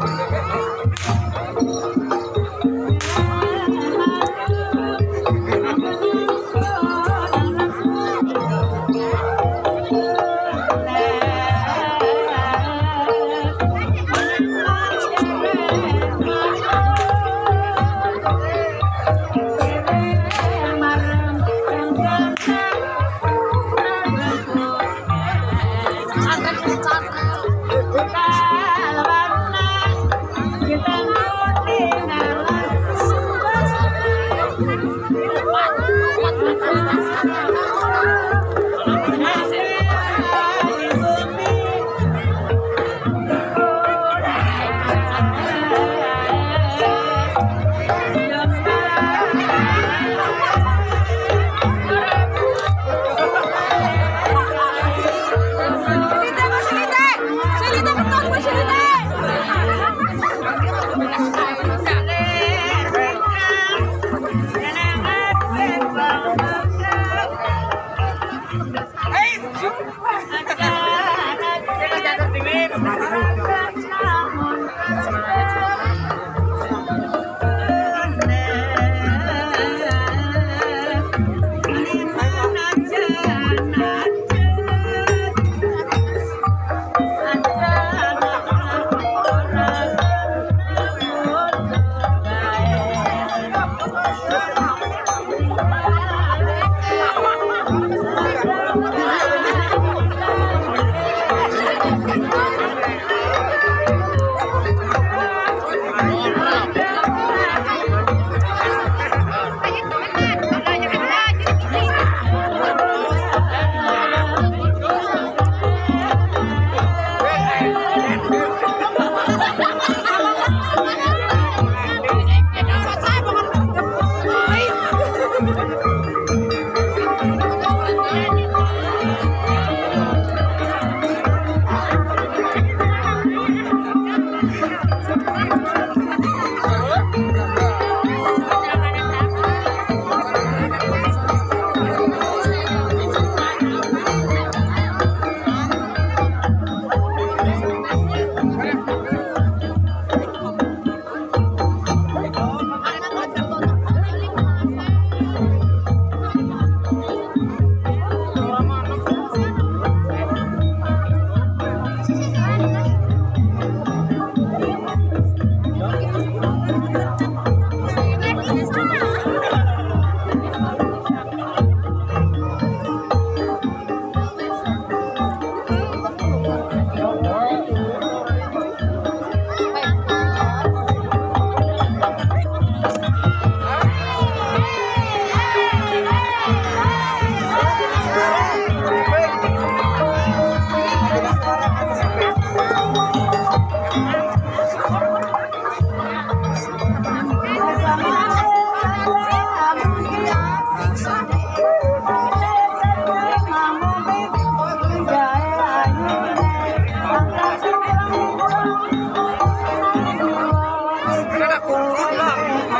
கொள்ள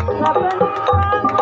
小笨鸡。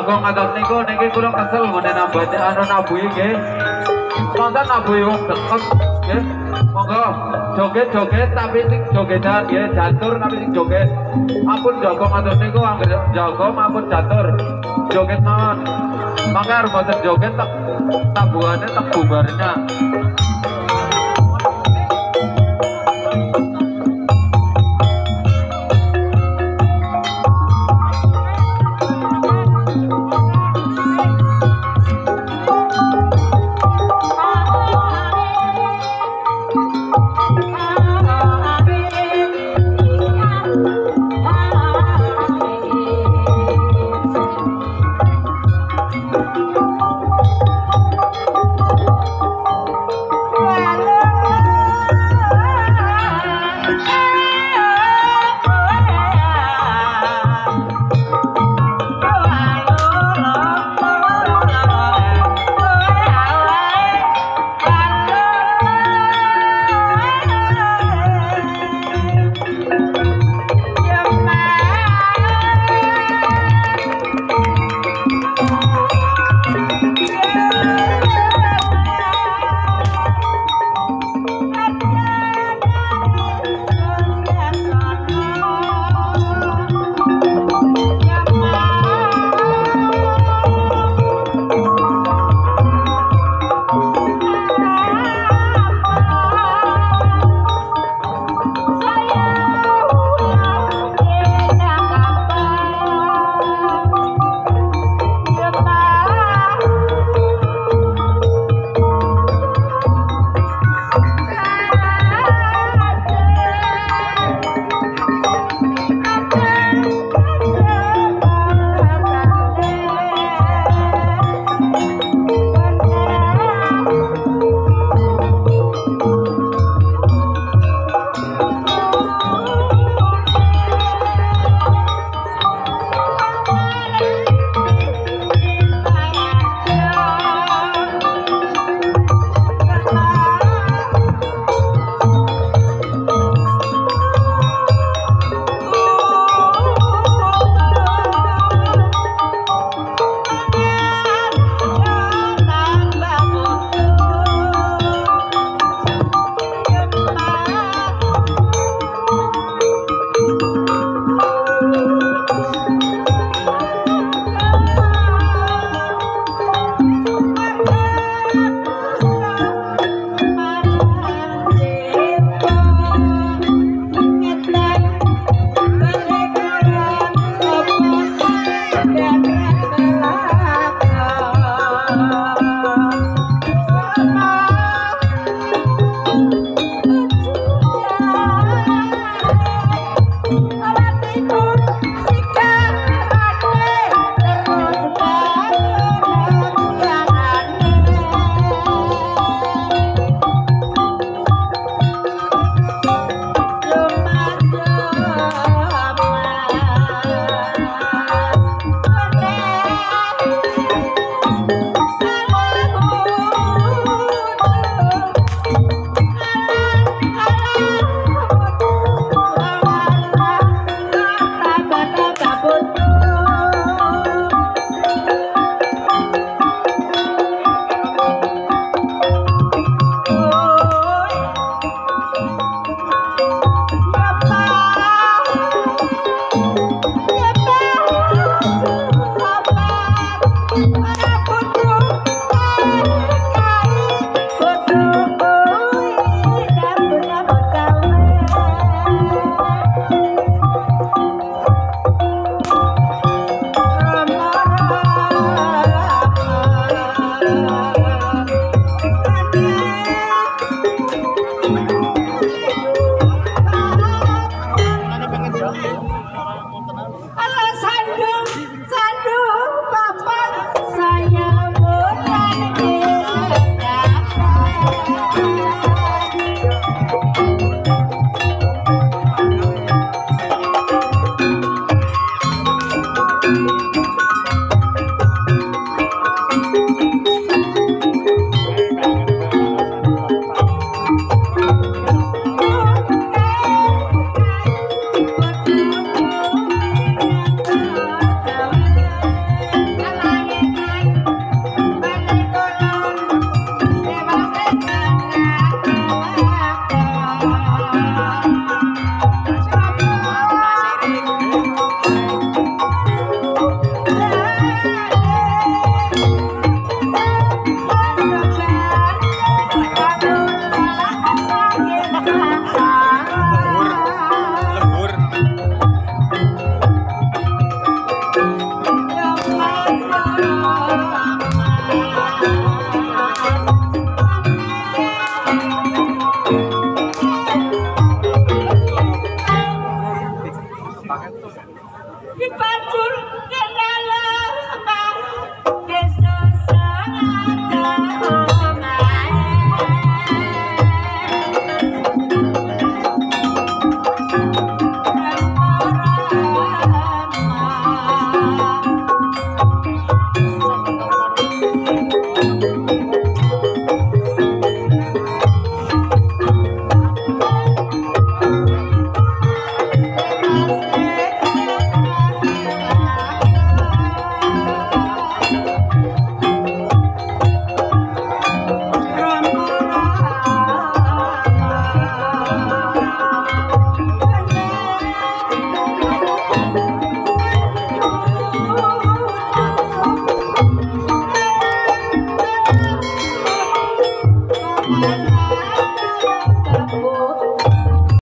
Jago ngatos niku niki kula kesel ngene nambah anu nabuhi nggih. Masa nabuhi wong deket nggih. Monggo joget-joget tapi sing jogetan nggih jantur tapi sing joget. Ampun jago ngatos niku anggere jago ampun jantur. Joget mawon. Mangga arep joget tak tabuhane tak bubarnya.